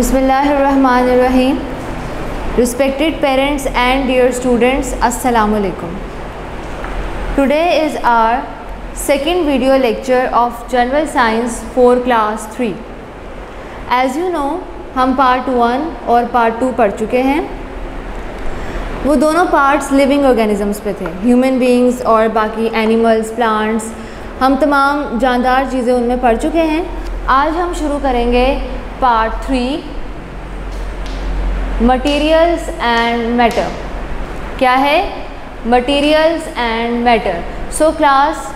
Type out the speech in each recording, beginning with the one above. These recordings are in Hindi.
Bismillahirrahmanirrahim. Respected parents and dear students, Assalamu alaikum. Today is our second video lecture of General Science for class 3. As you know, हम पार्ट वन और पार्ट टू पढ़ चुके हैं वो दोनों पार्ट्स लिविंग ऑर्गेनिजम्स पे थे ह्यूमन बीइंग्स और बाकी एनिमल्स प्लांट्स हम तमाम जानदार चीज़ें उनमें पढ़ चुके हैं आज हम शुरू करेंगे part three materials and matter क्या है? Materials and matter so class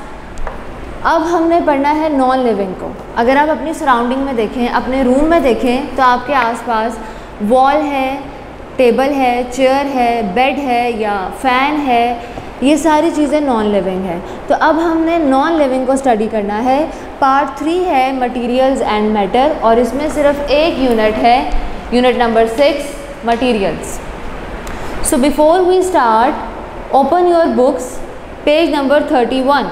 अब हमने पढ़ना है नॉन लिविंग को। अगर आप अपनी सराउंडिंग में देखें, अपने रूम में देखें तो आपके आसपास वॉल है टेबल है चेयर है बेड है या फ़ैन है, ये सारी चीज़ें नॉन लिविंग है। तो अब हमने नॉन लिविंग को स्टडी करना है। पार्ट थ्री है मटेरियल्स एंड मैटर और इसमें सिर्फ़ एक यूनिट है। Unit number six materials. So, before we start, open your books. Page number 31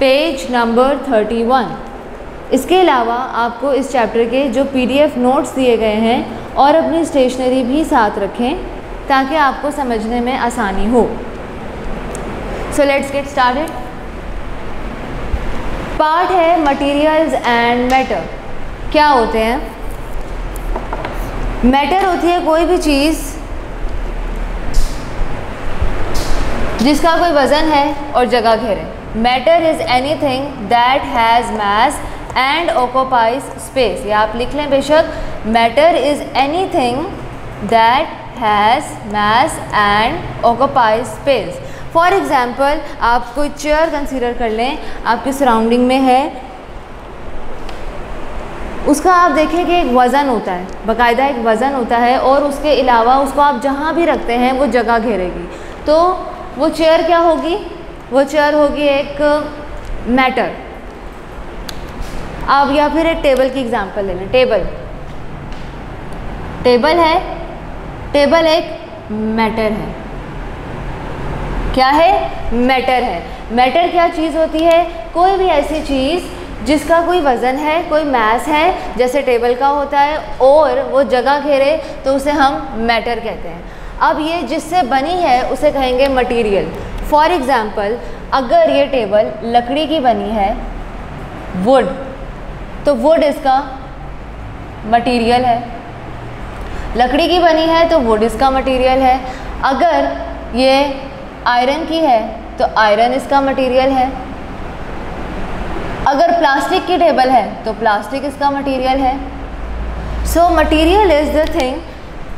page number 31 इसके अलावा आपको इस चैप्टर के जो पीडीएफ नोट्स दिए गए हैं और अपनी स्टेशनरी भी साथ रखें ताकि आपको समझने में आसानी हो। So let's get started part है मटेरियल्स एंड मैटर क्या होते हैं? मैटर होती है कोई भी चीज़ जिसका कोई वज़न है और जगह घेरे। Matter is anything that has mass and occupies space या आप लिख लें बेशक। Matter is anything that has mass and occupies space for example आप कोई चेयर कंसिडर कर लें। आपकी सराउंडिंग में है। उसका आप देखें कि एक वज़न होता है, बाकायदा एक वज़न होता है और उसके अलावा उसको आप जहाँ भी रखते हैं वो जगह घेरेगी। तो वो चेयर क्या होगी? वो चेयर होगी एक मैटर अब या फिर एक टेबल की एग्जांपल ले लें। टेबल टेबल है टेबल एक मैटर है। क्या है? मैटर है। मैटर क्या चीज़ होती है? कोई भी ऐसी चीज़ जिसका कोई वज़न है, कोई मैस है, जैसे टेबल का होता है, और वो जगह घेरे तो उसे हम मैटर कहते हैं। अब ये जिससे बनी है, उसे कहेंगे मटेरियल फॉर एग्ज़ाम्पल अगर ये टेबल लकड़ी की बनी है वुड तो वुड इसका मटेरियल है। लकड़ी की बनी है तो वुड इसका मटेरियल है। अगर ये आयरन की है तो आयरन इसका मटेरियल है। अगर प्लास्टिक की टेबल है तो प्लास्टिक इसका मटेरियल है। So material is the thing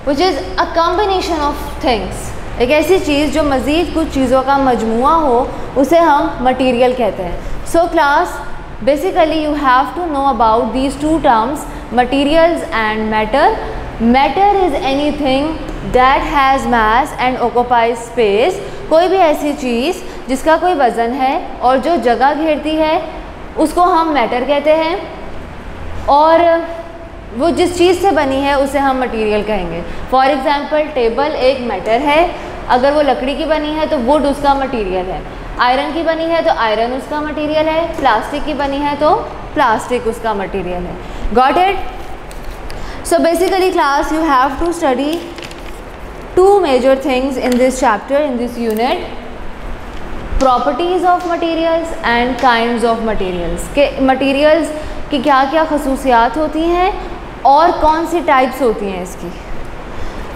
which is a combination of things एक ऐसी चीज़ जो मज़ीद कुछ चीज़ों का मजमू हो, उसे हम मटेरियल कहते हैं। So class basically you have to know about these two terms materials and matter matter is anything that has mass and occupies space कोई भी ऐसी चीज़ जिसका कोई वज़न है और जो जगह घेरती है उसको हम मैटर कहते हैं और वो जिस चीज़ से बनी है, उसे हम मटेरियल कहेंगे। फॉर एग्ज़ाम्पल टेबल एक मैटर है। अगर वो लकड़ी की बनी है तो वुड उसका मटेरियल है। आयरन की बनी है तो आयरन उसका मटेरियल है। प्लास्टिक की बनी है तो प्लास्टिक उसका मटेरियल है। Got it so basically class you have to study two major things in this chapter in this unit properties of materials and kind of materials के मटेरियल्स की क्या क्या खसूसियात होती हैं और कौन सी टाइप्स होती हैं इसकी?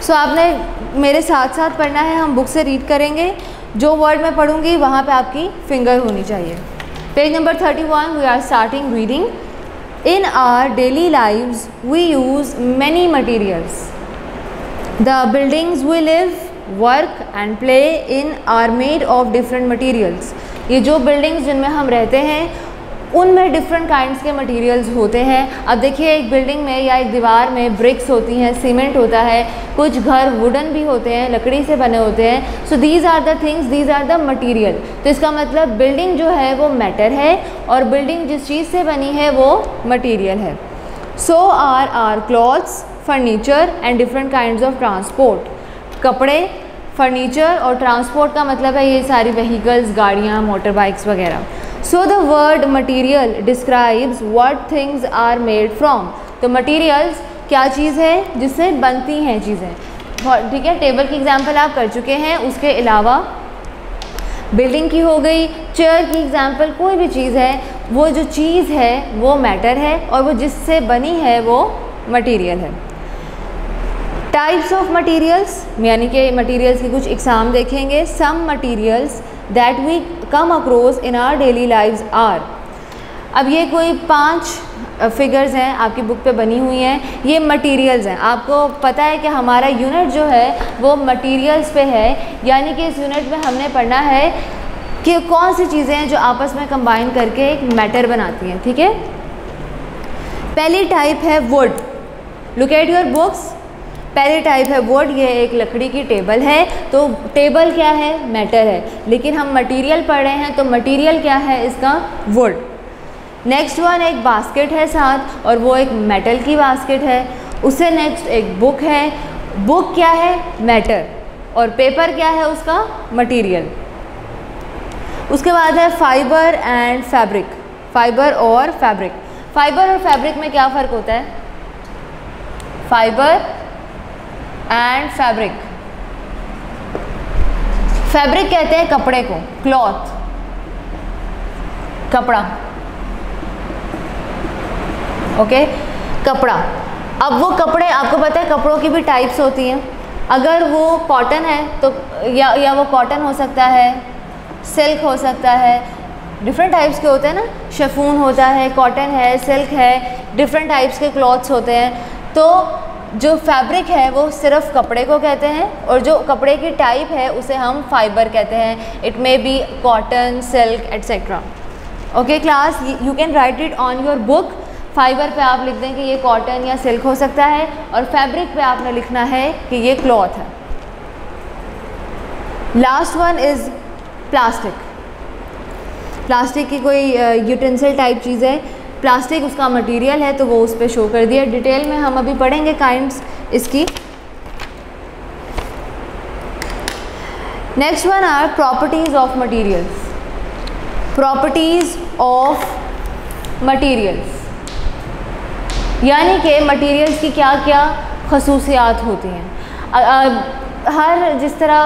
सो so, आपने मेरे साथ साथ पढ़ना है हम बुक से रीड करेंगे। जो वर्ड मैं पढ़ूँगी वहाँ पे आपकी फिंगर होनी चाहिए। Page number thirty one we are starting reading in our daily lives we use many materials the buildings we live work and play in are made of different materials ये जो बिल्डिंग्स जिनमें हम रहते हैं, उनमें डिफरेंट काइंड्स के मटेरियल्स होते हैं। अब देखिए, एक बिल्डिंग में या एक दीवार में ब्रिक्स होती हैं सीमेंट होता है, कुछ घर वुडन भी होते हैं, लकड़ी से बने होते हैं। So these are the things these are the material तो इसका मतलब बिल्डिंग जो है, वो मैटर है और बिल्डिंग जिस चीज़ से बनी है, वो मटीरियल है। So our our clothes furniture and different kind of transport कपड़े फर्नीचर और ट्रांसपोर्ट का मतलब है ये सारी व्हीकल्स गाड़ियाँ मोटर बाइक्स वगैरह। So the word material describes what things are made from तो मटीरियल्स क्या चीज़ है? जिससे बनती हैं चीज़ें। ठीक है टेबल की एग्ज़ाम्पल आप कर चुके हैं। उसके अलावा बिल्डिंग की हो गई चेयर की एग्ज़ाम्पल कोई भी चीज़ है, वो जो चीज़ है, वो मैटर है और वो जिससे बनी है, वो मटीरियल है। टाइप्स ऑफ़ मटीरियल्स यानी कि मटीरियल्स की कुछ एग्ज़ाम देखेंगे some materials that we come across in our daily lives are अब ये कोई पाँच फिगर्स हैं आपकी बुक पे बनी हुई हैं, ये मटेरियल्स हैं। आपको पता है कि हमारा यूनिट जो है, वो मटेरियल्स पे है, यानी कि इस यूनिट में हमने पढ़ना है कि कौन सी चीज़ें हैं जो आपस में कंबाइन करके एक मैटर बनाती हैं, ठीक है? पहली टाइप है wood look at your books पहली टाइप है वुड ये एक लकड़ी की टेबल है। तो टेबल क्या है? मैटर है। लेकिन हम मटेरियल पढ़ रहे हैं तो मटेरियल क्या है इसका? वुड नेक्स्ट वन एक बास्केट है साथ, और वो एक मेटल की बास्केट है। उससे नेक्स्ट एक बुक है। बुक क्या है? मैटर और पेपर क्या है उसका? मटेरियल उसके बाद है फाइबर एंड फैब्रिक फाइबर और फैब्रिक फाइबर और फैब्रिक में क्या फ़र्क होता है? फाइबर एंड फैब्रिक फैब्रिक कहते हैं कपड़े को क्लॉथ कपड़ा. ओके कपड़ा. अब वो कपड़े, आपको पता है कपड़ों की भी टाइप्स होती हैं. अगर वो कॉटन है तो या या वो कॉटन हो सकता है सिल्क हो सकता है. डिफरेंट टाइप्स के होते हैं ना? शेफून होता है कॉटन है सिल्क है. डिफरेंट टाइप्स के क्लॉथ्स होते हैं. तो जो फैब्रिक है, वो सिर्फ़ कपड़े को कहते हैं और जो कपड़े की टाइप है, उसे हम फाइबर कहते हैं। It may be cotton silk etcetera okay class you can write it on your book fibre पे आप लिख दें कि ये कॉटन या सिल्क हो सकता है और फैब्रिक पे आपने लिखना है कि ये क्लॉथ है। Last one is plastic plastic की कोई यूटेंसिल टाइप चीज़ है। प्लास्टिक उसका मटेरियल है तो वो उस पर शो कर दिया। डिटेल में हम अभी पढ़ेंगे काइंड्स इसकी। Next one are properties of materials properties of materials यानी कि मटेरियल्स की क्या क्या खसूसियात होती हैं। हर जिस तरह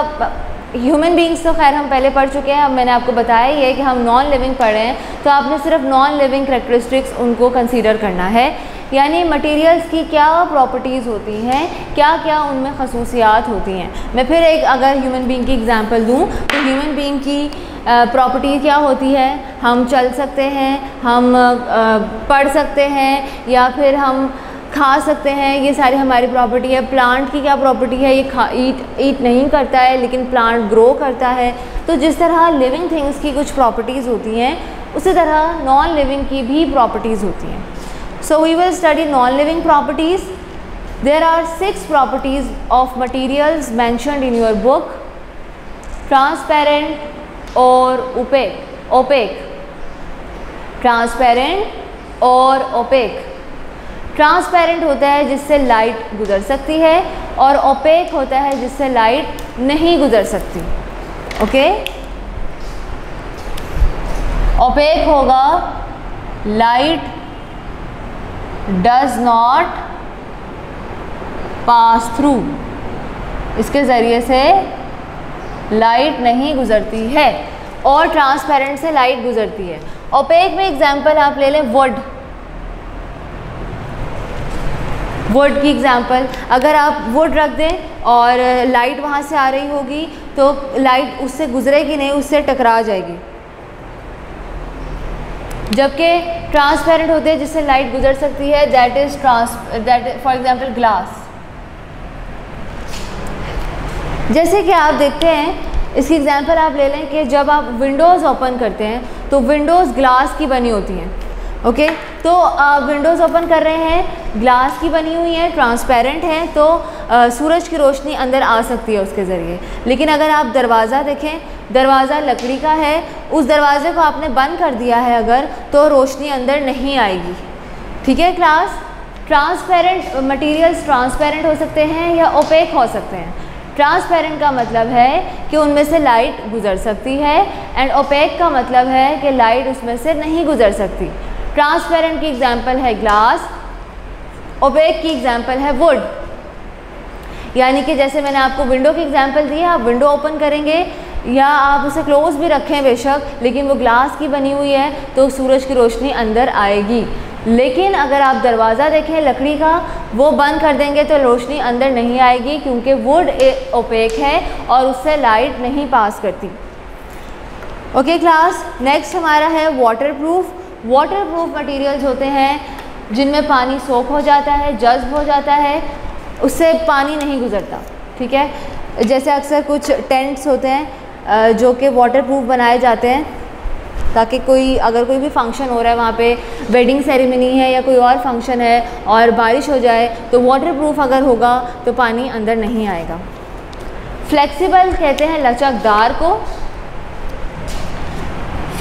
ह्यूमन बींग्स तो खैर हम पहले पढ़ चुके हैं, अब मैंने आपको बताया ही है कि हम नॉन लिविंग पढ़ हैं तो आपने सिर्फ़ नॉन लिविंग करेक्टरिस्टिक्स उनको कंसीडर करना है। यानी मटेरियल्स की क्या प्रॉपर्टीज़ होती हैं क्या क्या उनमें खसूसियात होती हैं। मैं फिर एक अगर ह्यूमन बींग की एग्ज़ाम्पल दूँ तो ह्यूमन बींग की प्रॉपर्टी क्या होती है? हम चल सकते हैं, हम पढ़ सकते हैं, या फिर हम खा सकते हैं, ये सारी हमारी प्रॉपर्टी है। प्लांट की क्या प्रॉपर्टी है? ये खा ईट ईट नहीं करता है, लेकिन प्लांट ग्रो करता है। तो जिस तरह लिविंग थिंग्स की कुछ प्रॉपर्टीज़ होती हैं, उसी तरह नॉन लिविंग की भी प्रॉपर्टीज़ होती हैं। So we will study non living properties there are six properties of materials mentioned in your book transparent और ओपेक ओपेक ट्रांसपेरेंट और ओपेक ट्रांसपेरेंट होता है, जिससे लाइट गुजर सकती है, और ओपेक होता है, जिससे लाइट नहीं गुजर सकती। ओके ओपेक होगा light does not pass through इसके ज़रिए से लाइट नहीं गुजरती है, और ट्रांसपेरेंट से लाइट गुजरती है। ओपेक में एग्जांपल आप ले लें वुड वुड की एग्ज़ाम्पल अगर आप वुड रख दें और लाइट वहाँ से आ रही होगी तो लाइट उससे गुजरेगी नहीं, उससे टकरा जाएगी। जबकि ट्रांसपेरेंट होते हैं, जिससे लाइट गुजर सकती है that is trans that for example glass जैसे कि आप देखते हैं, इसकी एग्जांपल आप ले लें कि जब आप विंडोज़ ओपन करते हैं तो विंडोज़ ग्लास की बनी होती हैं। ओके तो विंडोज़ ओपन कर रहे हैं ग्लास की बनी हुई है ट्रांसपेरेंट है तो आ, सूरज की रोशनी अंदर आ सकती है उसके ज़रिए। लेकिन अगर आप दरवाज़ा देखें दरवाज़ा लकड़ी का है उस दरवाज़े को आपने बंद कर दिया है अगर तो रोशनी अंदर नहीं आएगी। ठीक है क्लास ट्रांसपेरेंट मटेरियल्स ट्रांसपेरेंट हो सकते हैं या ओपेक हो सकते हैं। ट्रांसपेरेंट का मतलब है कि उनमें से लाइट गुजर सकती है एंड ओपेक का मतलब है कि लाइट उसमें से नहीं गुजर सकती। ट्रांसपेरेंट की एग्जांपल है ग्लास ओपेक की एग्जांपल है वुड यानी कि जैसे मैंने आपको विंडो की एग्जांपल दी है, आप विंडो ओपन करेंगे, या आप उसे क्लोज भी रखें बेशक, लेकिन वो ग्लास की बनी हुई है तो सूरज की रोशनी अंदर आएगी. लेकिन अगर आप दरवाज़ा देखें, लकड़ी का, वो बंद कर देंगे तो रोशनी अंदर नहीं आएगी, क्योंकि वुड ओपेक है और उससे लाइट नहीं पास करती. ओके क्लास नेक्स्ट हमारा है waterproof waterproof materials होते हैं, जिनमें पानी सोख हो जाता है, जज्ब हो जाता है, उससे पानी नहीं गुजरता, ठीक है? जैसे अक्सर कुछ टेंट्स होते हैं जो कि वाटर प्रूफ बनाए जाते हैं, ताकि कोई, अगर कोई भी फ़ंक्शन हो रहा है, वहाँ पे वेडिंग सेरेमनी है या कोई और फ़ंक्शन है और बारिश हो जाए तो वाटर प्रूफ अगर होगा तो पानी अंदर नहीं आएगा। फ्लेक्सिबल कहते हैं लचकदार को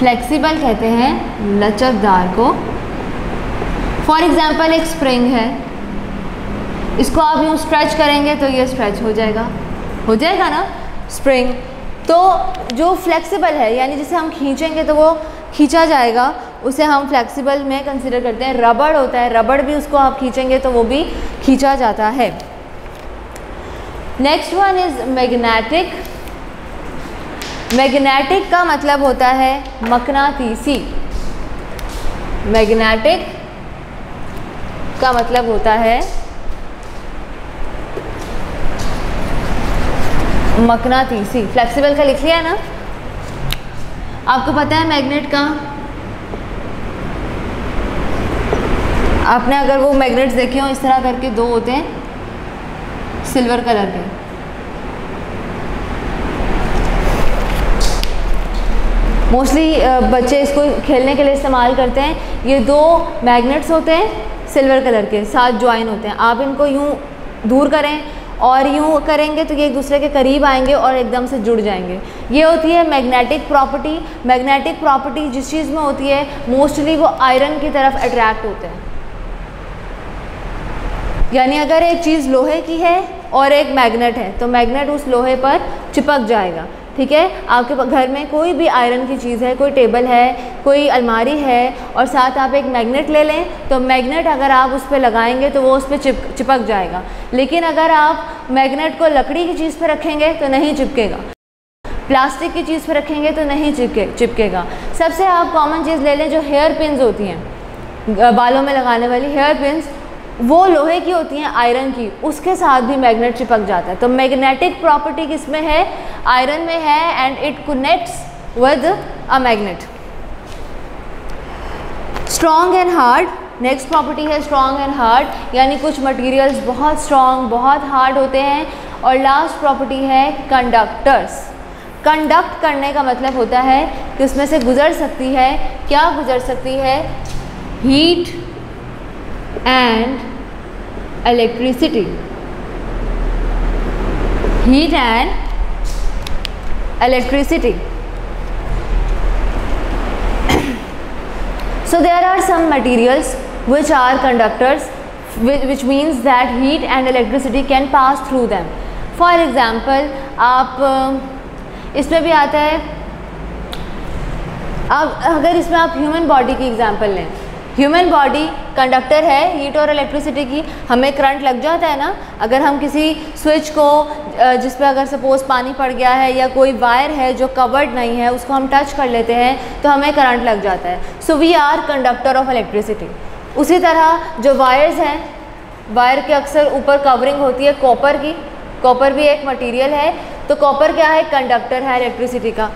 फ्लेक्सिबल कहते हैं लचकदार को। फॉर एग्ज़ाम्पल एक स्प्रिंग है। इसको आप यूँ स्ट्रेच करेंगे तो ये स्ट्रेच हो जाएगा। हो जाएगा ना? स्प्रिंग तो जो फ्लेक्सिबल है, यानी जिसे हम खींचेंगे तो वो खींचा जाएगा। उसे हम फ्लेक्सिबल में कंसिडर करते हैं। रबड़ होता है। रबड़ भी उसको आप खींचेंगे तो वो भी खींचा जाता है। Next one is magnetic magnetic का मतलब होता है मकनातीसी मैग्नेटिक का मतलब होता है मकनातीसी फ्लेक्सिबल का लिख लिया है ना? आपको पता है मैग्नेट का? आपने अगर वो मैग्नेट्स देखे हो, इस तरह करके दो होते हैं सिल्वर कलर के। मोस्टली बच्चे इसको खेलने के लिए इस्तेमाल करते हैं। ये दो मैग्नेट्स होते हैं सिल्वर कलर के साथ ज्वाइन होते हैं। आप इनको यूँ दूर करें और यूँ करेंगे तो ये एक दूसरे के करीब आएँगे और एकदम से जुड़ जाएँगे। ये होती है मैग्नेटिक प्रॉपर्टी मैग्नेटिक प्रॉपर्टी जिस चीज़ में होती है मोस्टली वो आयरन की तरफ़ अट्रैक्ट होते हैं। यानी अगर एक चीज़ लोहे की है और एक मैग्नेट है तो मैग्नेट उस लोहे पर चिपक जाएगा। ठीक है? आपके घर में कोई भी आयरन की चीज़ है, कोई टेबल है, कोई अलमारी है और साथ आप एक मैग्नेट ले लें तो मैग्नेट अगर आप उस पर लगाएँगे तो वो उस पर चिप, चिपक जाएगा। लेकिन अगर आप मैग्नेट को लकड़ी की चीज़ पर रखेंगे तो नहीं चिपकेगा। प्लास्टिक की चीज़ पर रखेंगे तो नहीं चिपके, चिपकेगा। सबसे आप कॉमन चीज़ ले लें जो हेयर पिन्स होती हैं। बालों में लगाने वाली हेयर पिन्स वो लोहे की होती हैं आयरन की, उसके साथ भी मैग्नेट चिपक जाता है। तो मैग्नेटिक प्रॉपर्टी किसमें है? आयरन में है and it connects with a magnet strong and hard next property है स्ट्रॉन्ग एंड हार्ड यानी कुछ मटेरियल्स बहुत स्ट्रॉन्ग बहुत हार्ड होते हैं। और लास्ट प्रॉपर्टी है कंडक्टर्स कंडक्ट करने का मतलब होता है कि उसमें से गुजर सकती है, क्या गुजर सकती है? Heat and electricity heat and electricity so there are some materials which are conductors which, means that heat and electricity can pass through them for example आप इसमें भी आता है अब अगर इसमें आप ह्यूमन बॉडी की एग्जांपल लें ह्यूमन बॉडी कंडक्टर है हीट और इलेक्ट्रिसिटी की। हमें करंट लग जाता है ना, अगर हम किसी स्विच को जिस पर अगर सपोज़ पानी पड़ गया है या कोई वायर है जो कवर्ड नहीं है, उसको हम टच कर लेते हैं तो हमें करंट लग जाता है। So we are conductor of electricity उसी तरह जो वायर्स हैं वायर के अक्सर ऊपर कवरिंग होती है कॉपर की। कॉपर भी एक मटीरियल है। तो कॉपर क्या है? कंडक्टर है इलेक्ट्रिसिटी का।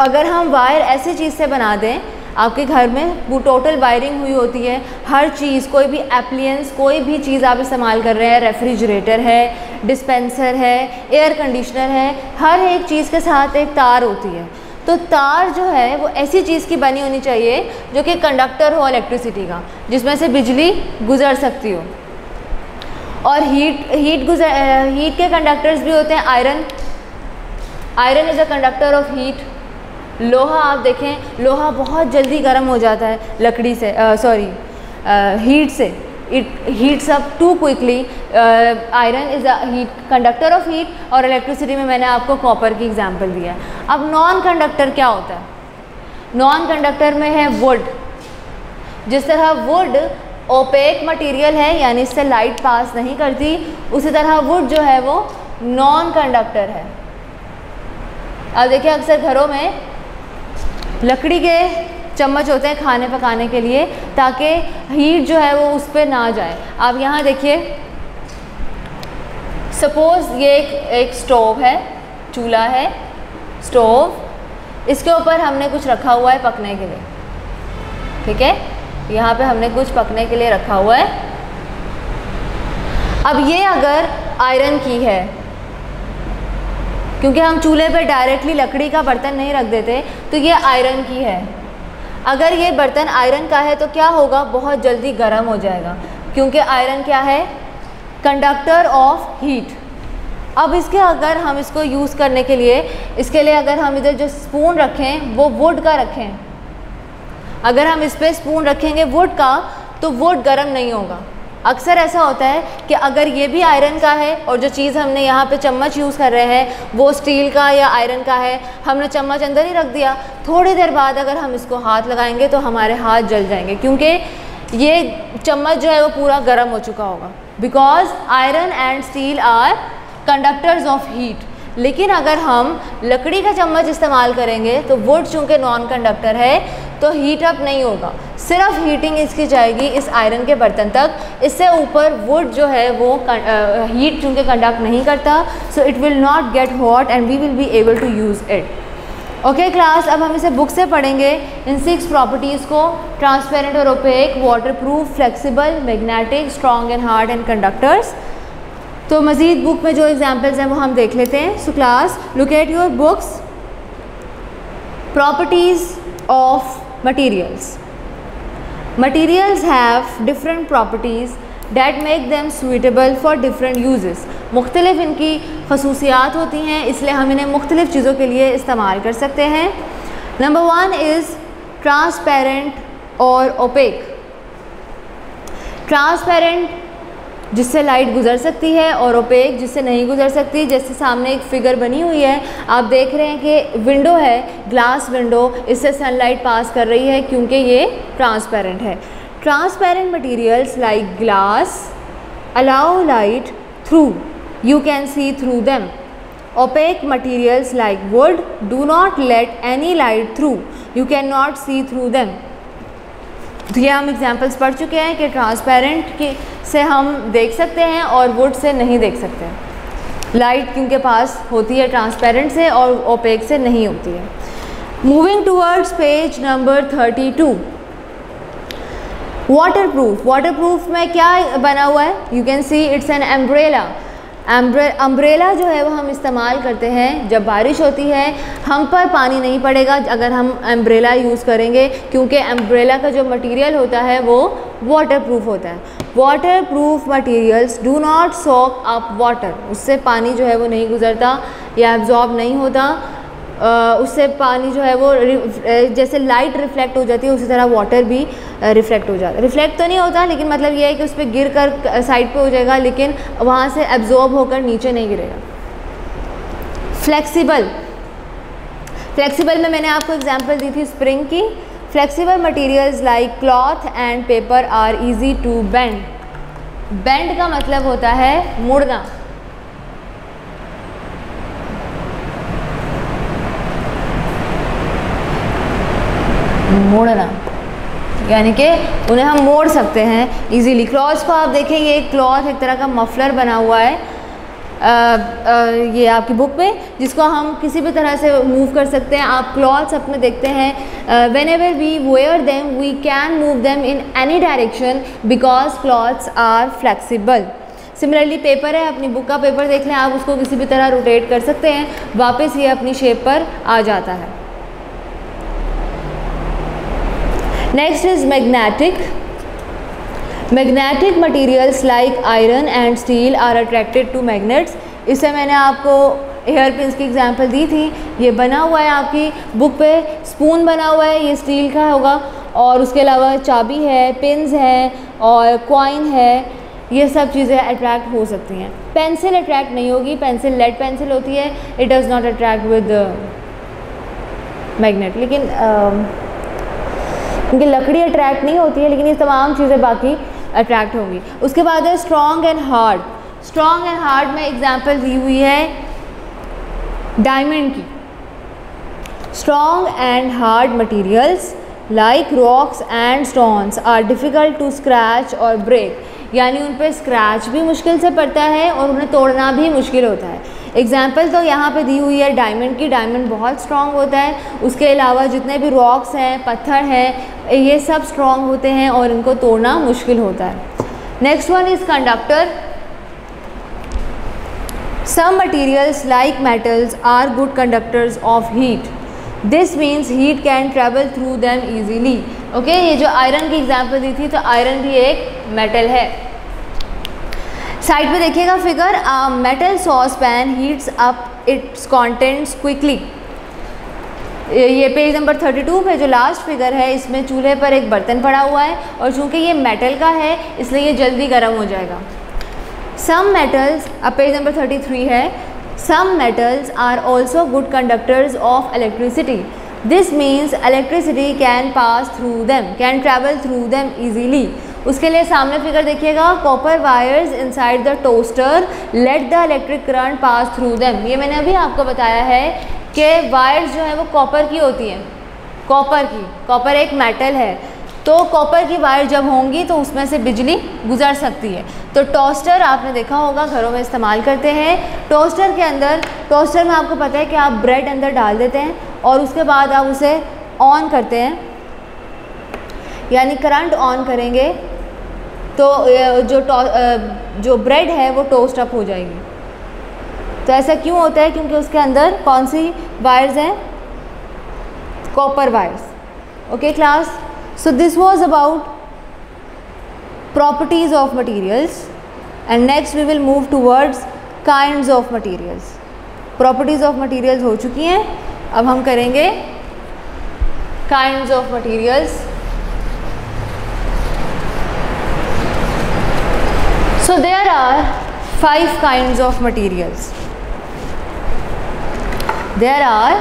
अगर हम वायर ऐसी चीज़ से बना दें आपके घर में वो टोटल वायरिंग हुई होती है। हर चीज़, कोई भी एप्लियंस कोई भी चीज़ आप इस्तेमाल कर रहे हैं रेफ्रिजरेटर है डिस्पेंसर है एयर कंडीशनर है, हर एक चीज़ के साथ एक तार होती है। तो तार जो है, वो ऐसी चीज़ की बनी होनी चाहिए जो कि कंडक्टर हो इलेक्ट्रिसिटी का, जिसमें से बिजली गुजर सकती हो। और हीट हीट गुजर हीट के कंडक्टर्स भी होते हैं iron iron is a conductor of heat लोहा आप देखें, लोहा बहुत जल्दी गर्म हो जाता है लकड़ी से सॉरी हीट से। It heats up too quickly iron is heat conductor of heat और इलेक्ट्रिसिटी में मैंने आपको कॉपर की एग्जांपल दिया है। अब नॉन कंडक्टर क्या होता है? नॉन कंडक्टर में है वुड जिस तरह वुड ओपेक मटेरियल है, यानी इससे लाइट पास नहीं करती, उसी तरह वुड जो है वो नॉन कंडक्टर है। अब देखिए अक्सर घरों में लकड़ी के चम्मच होते हैं खाने पकाने के लिए, ताकि हीट जो है वो उस पर ना जाए। आप यहाँ देखिए सपोज़ ये एक एक स्टोव है, चूल्हा है स्टोव इसके ऊपर हमने कुछ रखा हुआ है पकने के लिए। ठीक है? यहाँ पे हमने कुछ पकने के लिए रखा हुआ है। अब ये अगर आयरन की है क्योंकि हम चूल्हे पे डायरेक्टली लकड़ी का बर्तन नहीं रख देते तो ये आयरन की है। अगर ये बर्तन आयरन का है तो क्या होगा? बहुत जल्दी गर्म हो जाएगा। क्योंकि आयरन क्या है? कंडक्टर ऑफ़ हीट अब इसके अगर हम इसको यूज़ करने के लिए, इसके लिए अगर हम इधर जो स्पून रखें, वो वुड का रखें। अगर हम इस पर स्पून रखेंगे वुड का तो वुड गर्म नहीं होगा। अक्सर ऐसा होता है कि अगर ये भी आयरन का है और जो चीज़ हमने यहाँ पे चम्मच यूज़ कर रहे हैं, वो स्टील का या आयरन का है, हमने चम्मच अंदर ही रख दिया, थोड़ी देर बाद अगर हम इसको हाथ लगाएँगे तो हमारे हाथ जल जाएँगे, क्योंकि ये चम्मच जो है वो पूरा गर्म हो चुका होगा। Because iron and steel are conductors of heat लेकिन अगर हम लकड़ी का चम्मच इस्तेमाल करेंगे तो वुड चूँकि नॉन कंडक्टर है तो हीट अप नहीं होगा। सिर्फ़ हीटिंग इसकी जाएगी इस आयरन के बर्तन तक। इससे ऊपर वुड जो है वो हीट चूँकि कंडक्ट नहीं करता। So it will not get hot and we will be able to use it okay class अब हम इसे बुक से पढ़ेंगे। इन सिक्स प्रॉपर्टीज़ को। ट्रांसपेरेंट और opaque waterproof flexible magnetic strong and hard and conductors तो मज़ीद बुक में जो एग्जाम्पल्स हैं वो हम देख लेते हैं। So class look at your books properties of materials Materials have different properties that make them suitable for different uses. मुख्तलिफ़ इनकी खसूसियात होती हैं, इसलिए हम इन्हें मुख्तलिफ़ चीज़ों के लिए इस्तेमाल कर सकते हैं। नंबर वन इज़ ट्रांसपेरेंट और ओपेक ट्रांसपेरेंट जिससे लाइट गुजर सकती है और ओपेक जिससे नहीं गुजर सकती, जैसे सामने एक फिगर बनी हुई है। आप देख रहे हैं कि विंडो है ग्लास विंडो इससे सनलाइट पास कर रही है क्योंकि ये ट्रांसपेरेंट है। Transparent materials like glass allow light through you can see through them opaque materials like wood do not let any light through you can not see through them तो ये हम एग्जाम्पल्स पढ़ चुके हैं कि ट्रांसपेरेंट के से हम देख सकते हैं और वुड से नहीं देख सकते लाइट क्योंकि पास होती है ट्रांसपेरेंट से और ओपेक से नहीं होती है। Moving towards page number thirty two waterproof waterproof में क्या बना हुआ है? You can see it's an umbrella umbrella जो है वो हम इस्तेमाल करते हैं। जब बारिश होती है, हम पर पानी नहीं पड़ेगा अगर हम अम्ब्रेला यूज़ करेंगे, क्योंकि अम्ब्रेला का जो मटेरियल होता है वो वाटर प्रूफ होता है। Waterproof materials do not soak up water उससे पानी जो है वो नहीं गुजरता या एब्जॉर्ब नहीं होता। उससे पानी जो है वो जैसे लाइट रिफ्लेक्ट हो जाती है, उसी तरह वाटर भी रिफ्लेक्ट हो जाता है। रिफ्लेक्ट तो नहीं होता, लेकिन मतलब ये है कि उस पर गिर कर साइड पे हो जाएगा, लेकिन वहाँ से एब्जॉर्ब होकर नीचे नहीं गिरेगा। फ्लेक्सिबल फ्लेक्सिबल में मैंने आपको एग्जांपल दी थी स्प्रिंग की। Flexible materials like cloth and paper are easy to bend bend का मतलब होता है मुड़ना। मोड़ना। यानी कि उन्हें हम मोड़ सकते हैं इजीली क्लॉथ को आप देखें ये एक एक तरह का मफलर बना हुआ है। आ, आ, ये आपकी बुक में जिसको हम किसी भी तरह से मूव कर सकते हैं। आप क्लॉथ्स अपने देखते हैं। Whenever we wear them we can move them in any direction because clothes are flexible similarly paper है अपनी बुक का पेपर देख लें आप उसको किसी भी तरह रोटेट कर सकते हैं। वापस ये अपनी शेप पर आ जाता है। Next is magnetic magnetic materials like iron and steel are attracted to magnets इससे मैंने आपको हेयर पिन की एग्जांपल दी थी। ये बना हुआ है आपकी बुक पे। स्पून बना हुआ है, ये स्टील का होगा। और उसके अलावा चाबी है पिन्स है और कॉइन है। ये सब चीज़ें अट्रैक्ट हो सकती हैं। पेंसिल अट्रैक्ट नहीं होगी। पेंसिल लेड पेंसिल होती है। It does not attract with magnet लेकिन क्योंकि लकड़ी अट्रैक्ट नहीं होती है, लेकिन ये तमाम चीज़ें बाकी अट्रैक्ट होंगी। उसके बाद है strong and hard strong and hard में एग्ज़ाम्पल दी हुई है डायमंड की। Strong and hard materials like rocks and stones are difficult to scratch और ब्रेक यानी उन पर स्क्रैच भी मुश्किल से पड़ता है और उन्हें तोड़ना भी मुश्किल होता है। एग्ज़ाम्पल तो यहाँ पे दी हुई है डायमंड की डायमंड बहुत स्ट्रॉन्ग होता है। उसके अलावा जितने भी रॉक्स हैं, पत्थर हैं, ये सब स्ट्रॉन्ग होते हैं और इनको तोड़ना मुश्किल होता है। Next one is conductor some materials like metals are good conductors of heat this means heat can travel through them easily okay ये जो आयरन की एग्ज़ाम्पल दी थी तो आयरन भी एक मेटल है। साइड पे देखिएगा figure metal saucepan heats up its contents quickly ये पेज नंबर 32 पे जो लास्ट फिगर है, इसमें चूल्हे पर एक बर्तन पड़ा हुआ है और चूँकि ये मेटल का है, इसलिए ये जल्दी गर्म हो जाएगा. सम मेटल्स अब पेज नंबर 33 है some metals are also good conductors of electricity this means electricity can pass through them can travel through them easily उसके लिए सामने फिगर देखिएगा copper wires inside the toaster let the electric current pass through them ये मैंने अभी आपको बताया है कि वायर्स जो है वो कॉपर की होती हैं। कॉपर की कॉपर एक मेटल है। तो कॉपर की वायर जब होंगी तो उसमें से बिजली गुजर सकती है। तो टोस्टर आपने देखा होगा, घरों में इस्तेमाल करते हैं। टोस्टर के अंदर टोस्टर में आपको पता है कि आप ब्रेड अंदर डाल देते हैं और उसके बाद आप उसे ऑन करते हैं। यानी करंट ऑन करेंगे। तो जो जो ब्रेड है, वो टोस्ट अप हो जाएगी। तो ऐसा क्यों होता है? क्योंकि उसके अंदर कौन सी वायर्स हैं? Copper wires okay class so this was about properties of materials and next we will move towards kinds of materials properties of materials हो चुकी हैं। अब हम करेंगे kinds of materials So there are five kinds of materials. There are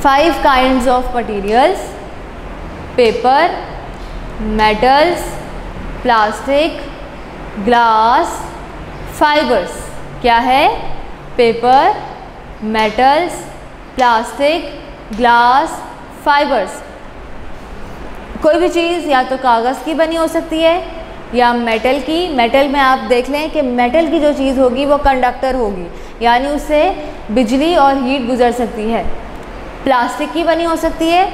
five kinds of materials paper, metals, plastic, glass, fibers. क्या है paper metals plastic glass fibres कोई भी चीज़ या तो कागज़ की बनी हो सकती है या मेटल की मेटल में आप देख लें कि मेटल की जो चीज़ होगी, वो कंडक्टर होगी। यानी उससे बिजली और हीट गुजर सकती है। प्लास्टिक की बनी हो सकती है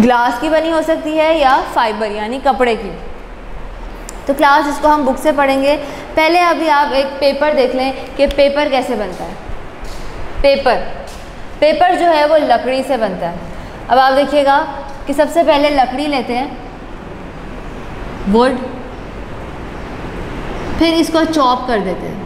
ग्लास की बनी हो सकती है या फाइबर यानी कपड़े की। तो क्लास इसको हम बुक से पढ़ेंगे। पहले अभी आप एक पेपर देख लें कि पेपर कैसे बनता है। पेपर पेपर जो है वो लकड़ी से बनता है। अब आप देखिएगा कि सबसे पहले लकड़ी लेते हैं। वुड फिर इसको चॉप कर देते हैं।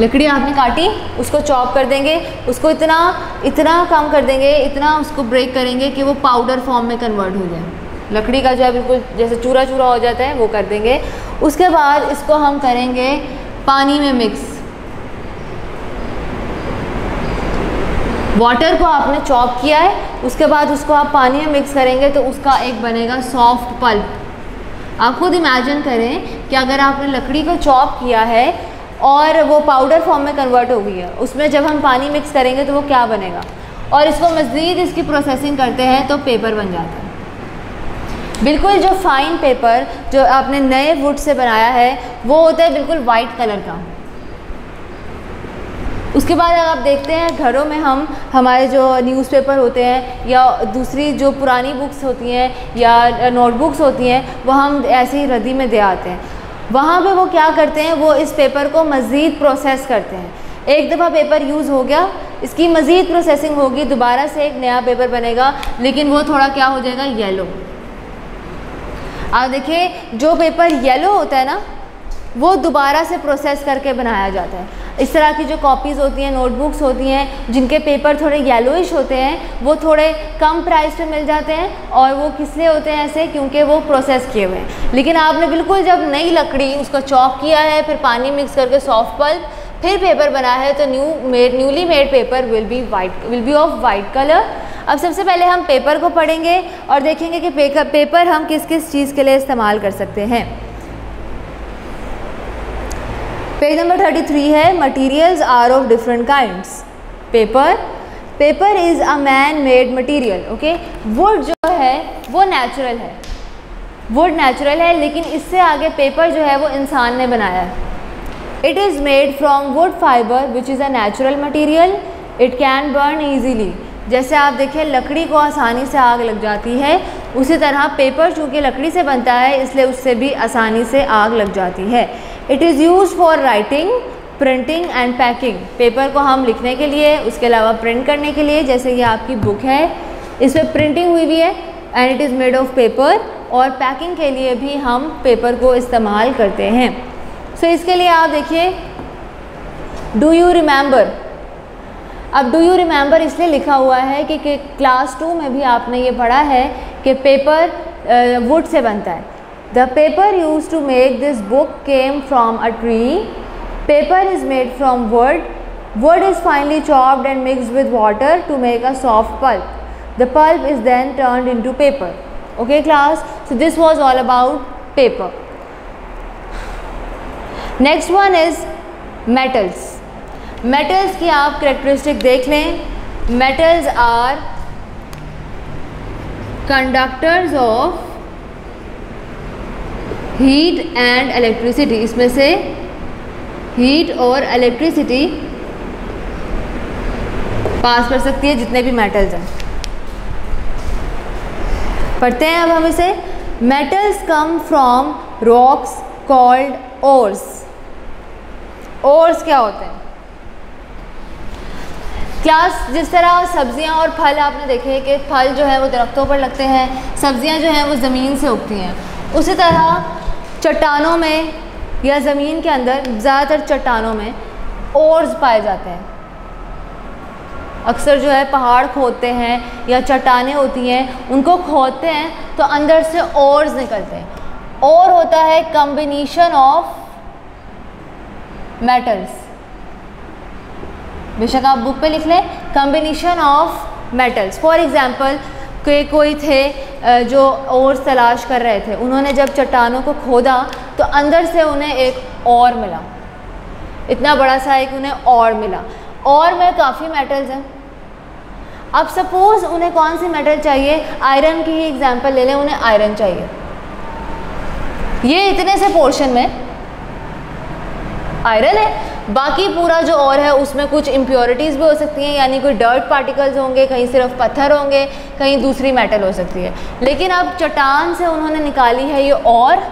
लकड़ी आपने काटी, उसको चॉप कर देंगे, उसको इतना इतना कम कर देंगे, इतना उसको ब्रेक करेंगे कि वो पाउडर फॉर्म में कन्वर्ट हो जाए। लकड़ी का जो है बिल्कुल जैसे चूरा चूरा हो जाता है, वो कर देंगे। उसके बाद इसको हम करेंगे पानी में मिक्स वाटर को आपने चॉप किया है, उसके बाद उसको आप पानी में मिक्स करेंगे तो उसका एक बनेगा सॉफ्ट पल्प आप खुद इमेजिन करें कि अगर आपने लकड़ी को चॉप किया है और वो पाउडर फॉर्म में कन्वर्ट हो गई है, उसमें जब हम पानी मिक्स करेंगे तो वो क्या बनेगा? और इसको मज़ीद इसकी प्रोसेसिंग करते हैं तो पेपर बन जाता है. बिल्कुल जो फाइन पेपर जो आपने नए वुड से बनाया है, वो होता है बिल्कुल वाइट कलर का. उसके बाद अगर आप देखते हैं, घरों में हम, हमारे जो न्यूज़पेपर होते हैं, या दूसरी जो पुरानी बुक्स होती हैं, या नोटबुक्स होती हैं, वो हम ऐसे ही में दे आते हैं। वहाँ पे वो क्या करते हैं, वो इस पेपर को मज़ीद प्रोसेस करते हैं। एक दफ़ा पेपर यूज़ हो गया, इसकी मज़ीद प्रोसेसिंग होगी, दोबारा से एक नया पेपर बनेगा, लेकिन वो थोड़ा क्या हो जाएगा येलो आप देखिए, जो पेपर येलो होता है ना, वो दोबारा से प्रोसेस करके बनाया जाता है। इस तरह की जो कॉपीज़ होती हैं नोटबुक्स होती हैं, जिनके पेपर थोड़े येलोइश होते हैं, वो थोड़े कम प्राइस पे मिल जाते हैं और वो किस लिए होते हैं ऐसे? क्योंकि वो प्रोसेस किए हुए हैं। लेकिन आपने बिल्कुल जब नई लकड़ी उसका चॉक किया है, फिर पानी मिक्स करके सॉफ्ट पल्प फिर पेपर बना है तो new made newly made paper will be white will be off white colour अब सबसे पहले हम पेपर को पढ़ेंगे और देखेंगे कि पेपर हम किस किस चीज़ के लिए इस्तेमाल कर सकते हैं। पेज नंबर थर्टी थ्री है materials are of different kinds paper paper is a man made material okay wood जो है, वो नेचुरल है. वुड नेचुरल है, लेकिन इससे आगे पेपर जो है, वो इंसान ने बनाया है. It is made from wood fibre which is a natural material it can burn easily जैसे आप देखें लकड़ी को आसानी से आग लग जाती है. उसी तरह पेपर चूँकि लकड़ी से बनता है, इसलिए उससे भी आसानी से आग लग जाती है. It is use for writing printing and packing paper को हम लिखने के लिए उसके अलावा प्रिंट करने के लिए जैसे ये आपकी बुक है इस पर प्रिंटिंग हुई हुई है and it is made of paper और पैकिंग के लिए भी हम पेपर को इस्तेमाल करते हैं। सो so, इसके लिए आप देखिए डू यू रिमेंबर अब डू यू रिमेंबर इसलिए लिखा हुआ है कि, कि क्लास टू में भी आपने ये पढ़ा है कि पेपर वुड से बनता है। The paper used to make this book came from a tree. Paper is made from wood. Wood is finely chopped and mixed with water to make a soft pulp. The pulp is then turned into paper. Okay class, so this was all about paper. Next one is metals. Metals की आप characteristic देख लें. Metals are conductors of heat and electricity इसमें से हीट और इलेक्ट्रिसिटी पास कर सकती है जितने भी मेटल्स हैं। पढ़ते हैं अब हम इसे। Metals come from rocks called ores ores क्या होते हैं? क्लास जिस तरह सब्ज़ियाँ और फल आपने देखे कि फल जो है वो दरख्तों पर लगते हैं, सब्ज़ियाँ जो हैं वो ज़मीन से उगती हैं। उसी तरह चट्टानों में या ज़मीन के अंदर, ज़्यादातर चट्टानों में ओर्स पाए जाते हैं। अक्सर जो है पहाड़ खोदते हैं या चट्टानें होती हैं, उनको खोदते हैं तो अंदर से ओर्स निकलते हैं। और होता है कम्बिनेशन ऑफ़ मेटल्स बेशक आप बुक पे लिख लें combination of metals for example के कोई थे जो और तलाश कर रहे थे। उन्होंने जब चट्टानों को खोदा तो अंदर से उन्हें एक और मिला। इतना बड़ा सा एक उन्हें और मिला। और में काफ़ी मेटल्स हैं। अब सपोज़ उन्हें कौन सी मेटल चाहिए? आयरन की ही एग्जांपल ले लें, उन्हें आयरन चाहिए। ये इतने से पोर्शन में आयरन है। बाकी पूरा जो और है, उसमें कुछ इम्प्योरिटीज़ भी हो सकती हैं, यानी कोई डर्ट पार्टिकल्स होंगे, कहीं सिर्फ़ पत्थर होंगे, कहीं दूसरी मेटल हो सकती है। लेकिन अब चट्टान से उन्होंने निकाली है ये और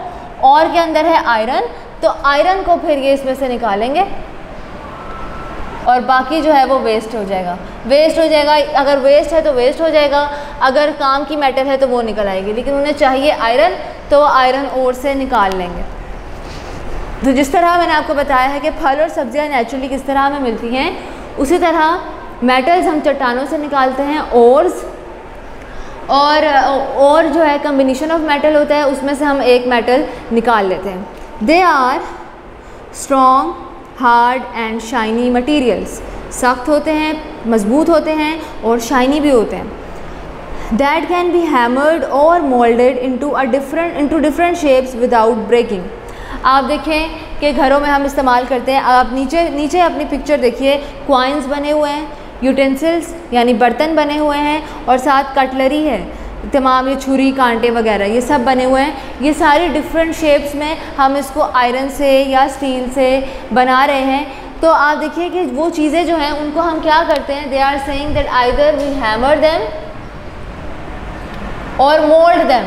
और के अंदर है आयरन तो आयरन को फिर ये इसमें से निकालेंगे और बाकी जो है वो वेस्ट हो जाएगा। वेस्ट हो जाएगा, अगर वेस्ट है तो वेस्ट हो जाएगा, अगर काम की मेटल है तो वो निकल आएगी। लेकिन उन्हें चाहिए आयरन तो आयरन और से निकाल लेंगे। तो जिस तरह मैंने आपको बताया है कि फल और सब्ज़ियाँ नेचुरली किस तरह में मिलती हैं, उसी तरह मेटल्स हम चट्टानों से निकालते हैं ओर्स और और जो है कम्बिनेशन ऑफ़ मेटल होता है, उसमें से हम एक मेटल निकाल लेते हैं। They are strong hard and shiny materials सख्त होते हैं, मज़बूत होते हैं और शाइनी भी होते हैं। दैट कैन बी हैमर्ड और moulded into a different into different shapes without breaking आप देखें कि घरों में हम इस्तेमाल करते हैं। आप नीचे नीचे अपनी पिक्चर देखिए। क्वाइंस बने हुए हैं यूटेंसिल्स यानी बर्तन बने हुए हैं और साथ कटलरी है। तमाम ये छुरी, कांटे वगैरह, ये सब बने हुए हैं। ये सारी डिफरेंट शेप्स में हम इसको आयरन से या स्टील से बना रहे हैं। तो आप देखिए कि वो चीज़ें जो हैं, उनको हम क्या करते हैं? They are saying that either we hammer them और mould them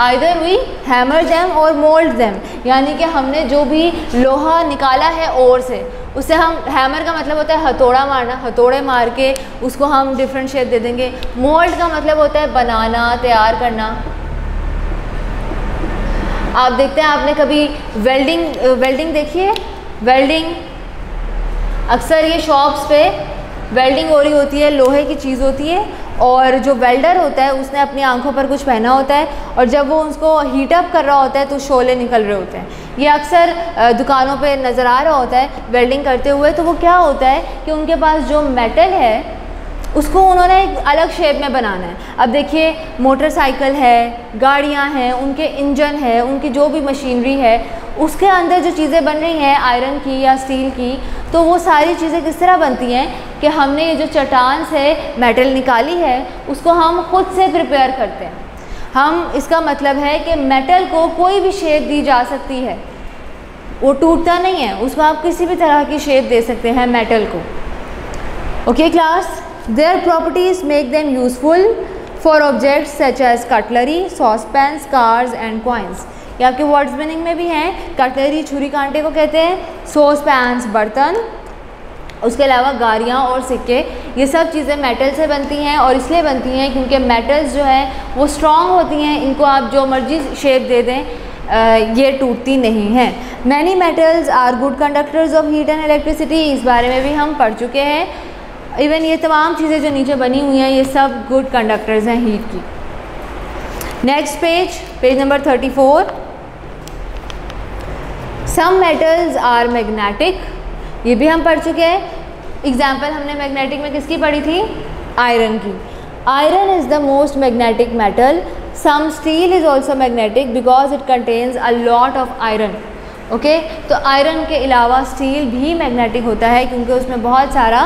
either we hammer them और मोल्ड दैम यानी कि हमने जो भी लोहा निकाला है और से, उसे हम हैमर का मतलब होता है हथौड़ा मारना, हथौड़े मार के उसको हम डिफरेंट शेप दे देंगे। मोल्ड का मतलब होता है बनाना, तैयार करना। आप देखते हैं, आपने कभी वेल्डिंग वेल्डिंग देखी है? वेल्डिंग अक्सर ये शॉप्स पे वेल्डिंग हो रही होती है, लोहे की चीज़ होती है। और जो वेल्डर होता है, उसने अपनी आँखों पर कुछ पहना होता है और जब वो उसको हीटअप कर रहा होता है तो शोले निकल रहे होते हैं। ये अक्सर दुकानों पे नज़र आ रहा होता है वेल्डिंग करते हुए तो वो क्या होता है कि उनके पास जो मेटल है उसको उन्होंने एक अलग शेप में बनाना है। अब देखिए मोटरसाइकिल है, गाड़ियाँ हैं, उनके इंजन है, उनकी जो भी मशीनरी है, उसके अंदर जो चीज़ें बन रही हैं आयरन की या स्टील की तो वो सारी चीज़ें किस तरह बनती हैं कि हमने ये जो चट्टान से मेटल निकाली है, उसको हम खुद से प्रिपेयर करते हैं। हम, इसका मतलब है कि मेटल को कोई भी शेप दी जा सकती है। वो टूटता नहीं है, उसको आप किसी भी तरह की शेप दे सकते हैं मेटल को। Okay class their properties make them useful for objects such as cutlery saucepans cars and coins ये आपके वर्ड्स मीनिंग में भी हैं। कटलरी छुरी कांटे को कहते हैं। सॉस पैंस बर्तन, उसके अलावा गाड़ियाँ और सिक्के। ये सब चीज़ें मेटल से बनती हैं और इसलिए बनती हैं क्योंकि मेटल्स जो है, वो स्ट्रॉन्ग होती हैं। इनको आप जो मर्ज़ी शेप दे दें ये टूटती नहीं हैं। Many metals are good conductors of heat and electricity इस बारे में भी हम पढ़ चुके हैं। इवन ये तमाम चीज़ें जो नीचे बनी हुई हैं, ये सब गुड कंडक्टर्स हैं हीट की। Next page page number thirty four some metals are magnetic ये भी हम पढ़ चुके हैं। एग्ज़ाम्पल हमने मैग्नेटिक में किसकी पढ़ी थी? आयरन की। Iron is the most magnetic metal some steel is also magnetic because it contains a lot of iron okay तो आयरन के अलावा स्टील भी मैग्नेटिक होता है क्योंकि उसमें बहुत सारा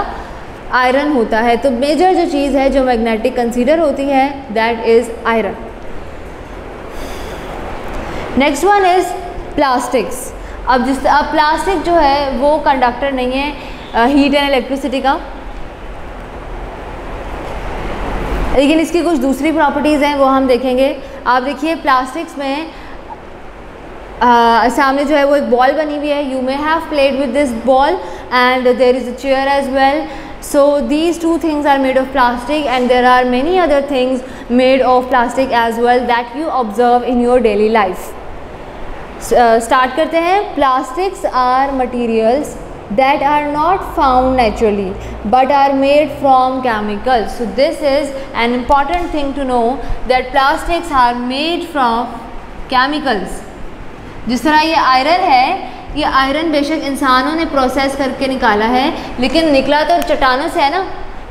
आयरन होता है तो मेजर जो चीज़ है जो मैग्नेटिक कंसीडर होती है that is iron next one is plastics अब जिस अब प्लास्टिक जो है वो कंडक्टर नहीं है हीट एंड इलेक्ट्रिसिटी का. लेकिन इसकी कुछ दूसरी प्रॉपर्टीज़ हैं वो हम देखेंगे. आप देखिए प्लास्टिक्स में आ, सामने जो है वो एक बॉल बनी हुई है. You may have played with this ball and there is a chair as well so these two things are made of plastic and there are many other things made of plastic as well that you observe in your daily life start uh, करते हैं plastics are materials that are not found naturally but are made from chemicals so this is an important thing to know that plastics are made from chemicals जिस तरह ये आयरन है ये आयरन बेशक इंसानों ने प्रोसेस करके निकाला है, लेकिन निकला तो चट्टानों से है ना?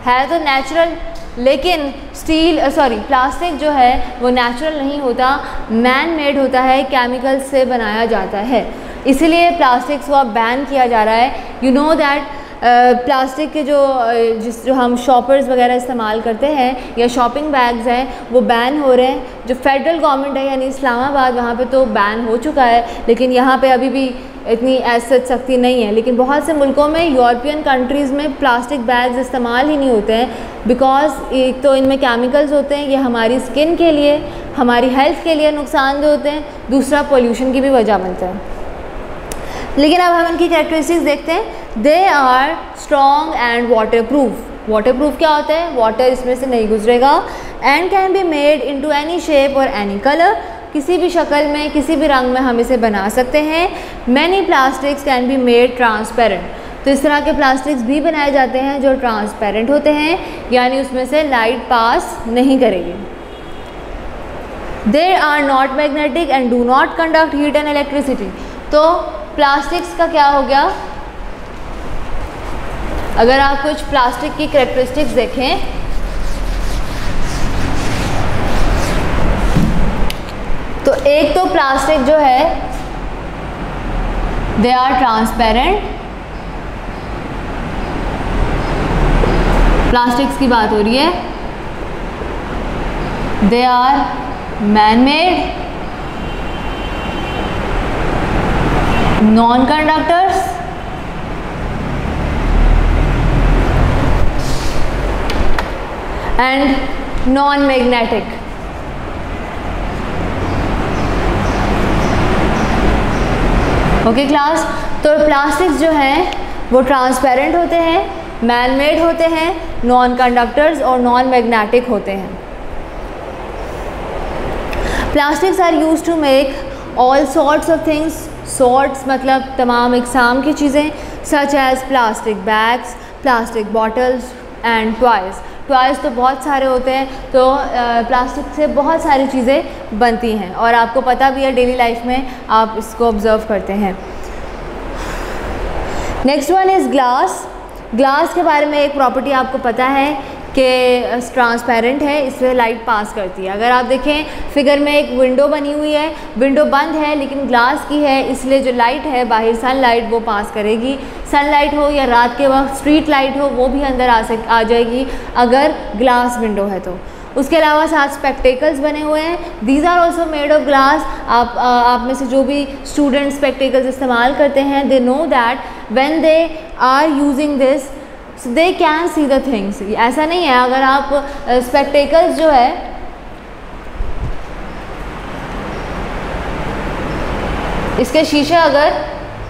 है तो नेचुरल लेकिन स्टील सॉरी प्लास्टिक जो है, वो नेचुरल नहीं होता। मैन मेड होता है केमिकल से बनाया जाता है। इसीलिए प्लास्टिक्स को बैन किया जा रहा है। यू नो दैट प्लास्टिक के जो जिस, जो हम शॉपर्स वगैरह इस्तेमाल करते हैं, या शॉपिंग बैग्स हैं, वो बैन हो रहे हैं। जो फेडरल गवर्नमेंट है, यानी इस्लामाबाद, वहाँ पे तो बैन हो चुका है, लेकिन यहाँ पे अभी भी इतनी ऐसा सख्ती नहीं है। लेकिन बहुत से मुल्कों में यूरोपियन कंट्रीज़ में प्लास्टिक बैग्स इस्तेमाल ही नहीं होते हैं बिकॉज़ एक तो इनमें केमिकल्स होते हैं, ये हमारी स्किन के लिए, हमारी हेल्थ के लिए नुकसानदेह होते हैं, दूसरा पोल्यूशन की भी वजह बनता है। लेकिन अब हम इनकी कैरेक्टरिस्टिक्स देखते हैं। They are strong and waterproof waterproof क्या होता है? वाटर इसमें से नहीं गुजरेगा and can be made into any shape और एनी कलर किसी भी शक्ल में, किसी भी रंग में हम इसे बना सकते हैं। Many plastics can be made transparent तो इस तरह के प्लास्टिक्स भी बनाए जाते हैं जो ट्रांसपेरेंट होते हैं, यानी उसमें से लाइट पास नहीं करेगी। They are not magnetic and do not conduct heat and electricity तो प्लास्टिक्स का क्या हो गया? अगर आप कुछ प्लास्टिक की करेक्टरिस्टिक्स देखें। तो एक तो प्लास्टिक जो है दे आर ट्रांसपेरेंट प्लास्टिक्स की बात हो रही है। They are man made non conductors and non magnetic okay class तो प्लास्टिक्स जो हैं, वो ट्रांसपेरेंट होते हैं मैन मेड होते हैं नॉन कंडक्टर्स और नॉन मैग्नेटिक होते हैं. Plastics are use to make all sorts of things sorts मतलब तमाम इकसाम की चीज़ें such as plastic bags plastic bottles and toys toys तो बहुत सारे होते हैं तो प्लास्टिक से बहुत सारी चीज़ें बनती हैं और आपको पता भी है डेली लाइफ में आप इसको ऑब्ज़र्व करते हैं। Next one is glass glass के बारे में एक प्रॉपर्टी आपको पता है कि ट्रांसपेरेंट है इसमें लाइट पास करती है। अगर आप देखें फिगर में एक विंडो बनी हुई है। विंडो बंद है लेकिन ग्लास की है इसलिए जो लाइट है बाहर सनलाइट वो पास करेगी। सनलाइट हो या रात के वक्त स्ट्रीट लाइट हो वो भी अंदर आ सक आ जाएगी अगर ग्लास विंडो है तो। उसके अलावा साथ स्पेक्टेकल्स बने हुए हैं। These are also made of glass आप आ, आप में से जो भी स्टूडेंट स्पेक्टेकल्स इस्तेमाल करते हैं they know that when they are using this they can see the things ऐसा नहीं है अगर आप स्पेक्टेकल्स uh, जो है इसके शीशे अगर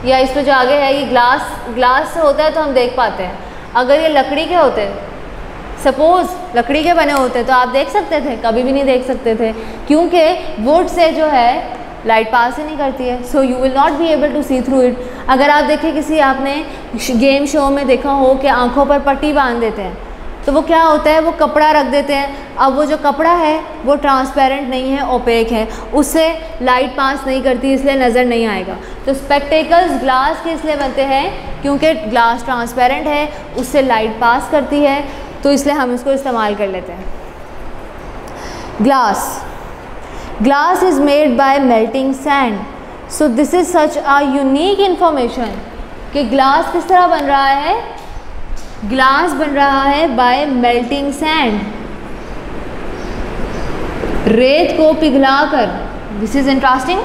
या इस पर जो आगे है ये ग्लास ग्लास से होता है तो हम देख पाते हैं। अगर ये लकड़ी के होते सपोज़ लकड़ी के बने होते तो आप देख सकते थे कभी भी नहीं देख सकते थे क्योंकि वुड से जो है लाइट पास ही नहीं करती है। So you will not be able to see through it अगर आप देखें किसी आपने गेम शो में देखा हो कि आँखों पर पट्टी बाँध देते हैं तो वो क्या होता है? वो कपड़ा रख देते हैं। अब वो जो कपड़ा है, वो ट्रांसपेरेंट नहीं है ओपेक है। उससे लाइट पास नहीं करती, इसलिए नज़र नहीं आएगा। तो स्पेक्टेकल्स ग्लास के इसलिए बनते हैं, क्योंकि ग्लास ट्रांसपेरेंट है, उससे लाइट पास करती है तो इसलिए हम इसको इस्तेमाल कर लेते हैं। Glass glass is made by melting sand. So, this is such a unique information कि ग्लास किस तरह बन रहा है? ग्लास बन रहा है बाय मेल्टिंग सैंड रेत को पिघलाकर। दिस इज़ इंटरेस्टिंग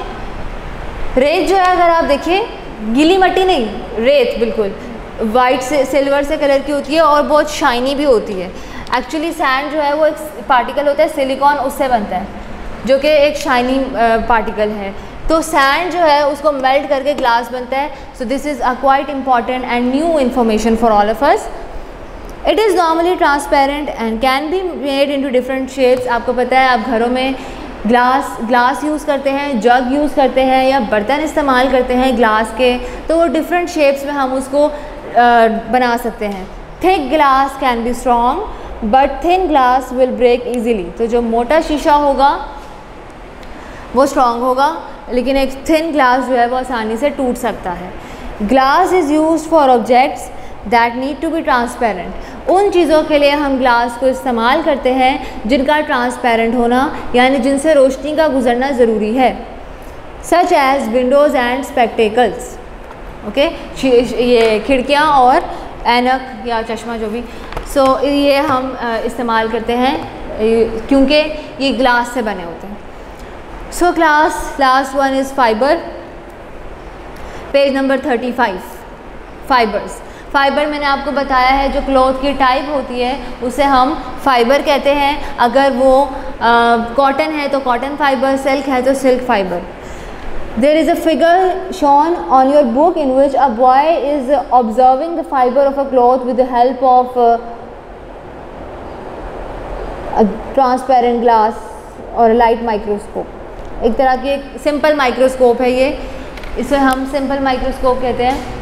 रेत जो है, अगर आप देखिए, गीली मट्टी नहीं, रेत बिल्कुल। वाइट से सिल्वर से कलर की होती है और बहुत शाइनी भी होती है। एक्चुअली सैंड जो है, वो एक पार्टिकल होता है सिलिकॉन उससे बनता है। जो कि एक शाइनी पार्टिकल है। तो सैंड जो है उसको मेल्ट करके ग्लास बनता है। So this is a quite important and new information for all of us it is normally transparent and can be made into different shapes आपको पता है आप घरों में ग्लास ग्लास यूज़ करते हैं जग यूज़ करते हैं या बर्तन इस्तेमाल करते हैं ग्लास के तो वो डिफरेंट शेप्स में हम उसको आ, बना सकते हैं। Thick glass can be strong but thin glass will break easily तो जो मोटा शीशा होगा वो स्ट्रॉन्ग होगा लेकिन एक थिन ग्लास जो है वो आसानी से टूट सकता है। Glass is use for objects that need to be transparent उन चीज़ों के लिए हम ग्लास को इस्तेमाल करते हैं जिनका ट्रांसपेरेंट होना यानी जिनसे रोशनी का गुजरना ज़रूरी है such as windows and spectacles okay ये खिड़कियाँ और एनक या चश्मा जो भी। सो so, ये हम इस्तेमाल करते हैं क्योंकि ये ग्लास से बने होते हैं। So, class, last one is fiber. Page number thirty five fibers fiber मैंने आपको बताया है, जो क्लॉथ की टाइप होती है, उसे हम फाइबर कहते हैं। अगर वो कॉटन है तो कॉटन फाइबर सिल्क है तो silk fiber there is a figure shown on your book in which a boy is observing the fiber of a cloth with the help of transparent glass और लाइट माइक्रोस्कोप एक तरह की एक सिंपल माइक्रोस्कोप है ये। इसे हम सिंपल माइक्रोस्कोप कहते हैं।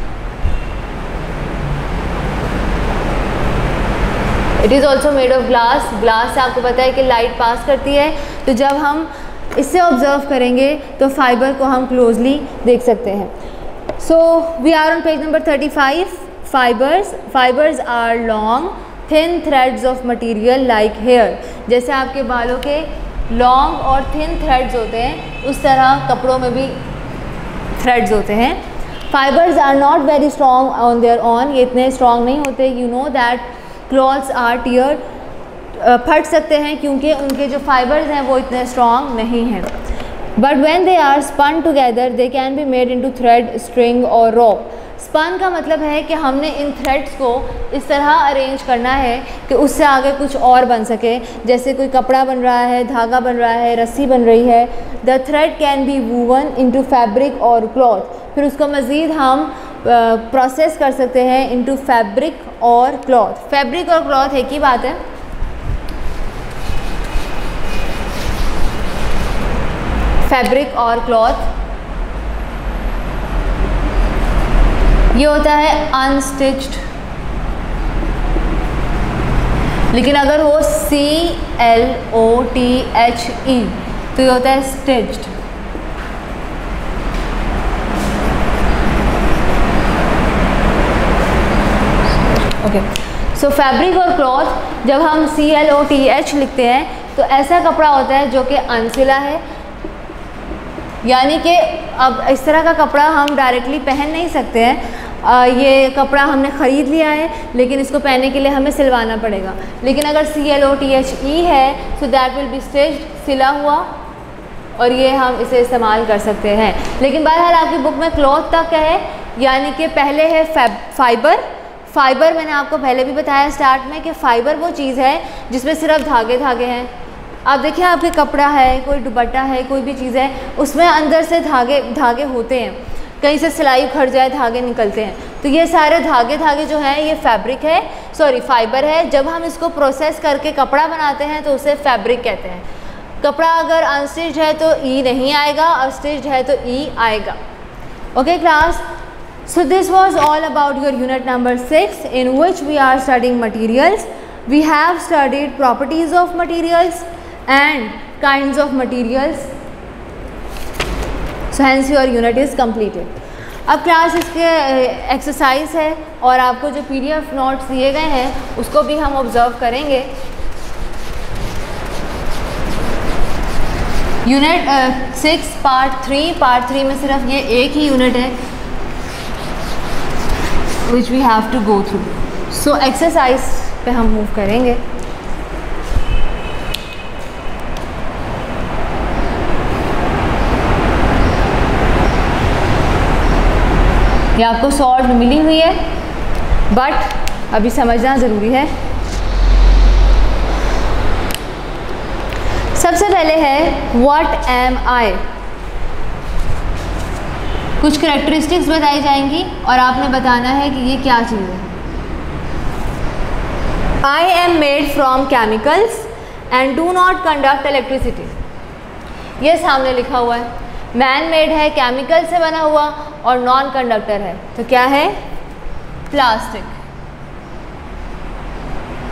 It is also made of glass glass से आपको पता है कि लाइट पास करती है। तो जब हम इससे ऑब्ज़र्व करेंगे तो फाइबर को हम क्लोजली देख सकते हैं। So we are on page number thirty five fibers fibers are long thin threads of material like hair जैसे आपके बालों के लॉन्ग और थिन थ्रेड्स होते हैं, उस तरह कपड़ों में भी थ्रेड्स होते हैं। Fibers are not very strong on their own, ये इतने स्ट्रॉन्ग नहीं होते। You know that clothes are tear फट सकते हैं क्योंकि उनके जो फाइबर्स हैं वो इतने स्ट्रॉन्ग नहीं हैं। But when they are spun together they can be made into thread string और रॉप स्पन का मतलब है कि हमने इन थ्रेड्स को इस तरह अरेंज करना है कि उससे आगे कुछ और बन सके। जैसे कोई कपड़ा बन रहा है, धागा बन रहा है, रस्सी बन रही है the thread can be woven to fabric और क्लॉथ फिर उसको मज़ीद हम प्रोसेस कर सकते हैं इनटू फैब्रिक और क्लॉथ फैब्रिक और क्लॉथ एक ही बात है। फैब्रिक और क्लॉथ ये होता है अनस्टिच्ड लेकिन अगर हो C L O T H E तो ये होता है स्टिच्ड ओके सो फैब्रिक और क्लॉथ जब हम C L O T H लिखते हैं तो ऐसा कपड़ा होता है जो कि अनसिला है. यानी कि अब इस तरह का कपड़ा हम डायरेक्टली पहन नहीं सकते हैं. ये कपड़ा हमने ख़रीद लिया है, लेकिन इसको पहनने के लिए हमें सिलवाना पड़ेगा। लेकिन अगर C L O T H E है so that will be stitched सिला हुआ, और ये हम इसे इस्तेमाल कर सकते हैं। लेकिन बहरहाल आपकी बुक में क्लॉथ तक है, यानी कि पहले है फाइबर फाइबर मैंने आपको पहले भी बताया स्टार्ट में कि फ़ाइबर वो चीज़ है, जिसमें सिर्फ़ धागे धागे हैं। आप देखिए, आपके कपड़ा है, कोई दुपट्टा है, कोई भी चीज़ है, उसमें अंदर से धागे धागे होते हैं। कहीं से सिलाई उखड़ जाए, धागे निकलते हैं। तो ये सारे धागे धागे जो हैं, ये फैब्रिक है सॉरी फाइबर है। जब हम इसको प्रोसेस करके कपड़ा बनाते हैं तो उसे फैब्रिक कहते हैं। कपड़ा अगर अनस्टिच्ड है तो ई नहीं आएगा और स्टिच्ड है तो ई आएगा। Okay class so this was all about your unit number six in which we are studying materials we have studied properties of materials and kind of materials So hence your unit is completed. अब क्लास इसके एक्सरसाइज है और आपको जो पीडीएफ नोट्स दिए गए हैं, उसको भी हम ऑब्ज़र्व करेंगे। Unit six part three part three में सिर्फ़ ये एक ही यूनिट है which we have to go through so exercise पे हम मूव करेंगे। ये आपको सॉल्व मिली हुई है बट अभी समझना ज़रूरी है। सबसे पहले है वट एम आई कुछ करेक्टरिस्टिक्स बताई जाएँगी और आपने बताना है कि ये क्या चीज़ है। I am made from chemicals and do not conduct electricity ये सामने लिखा हुआ है। मैन मेड है केमिकल से बना हुआ और नॉन कंडक्टर है। तो क्या है? प्लास्टिक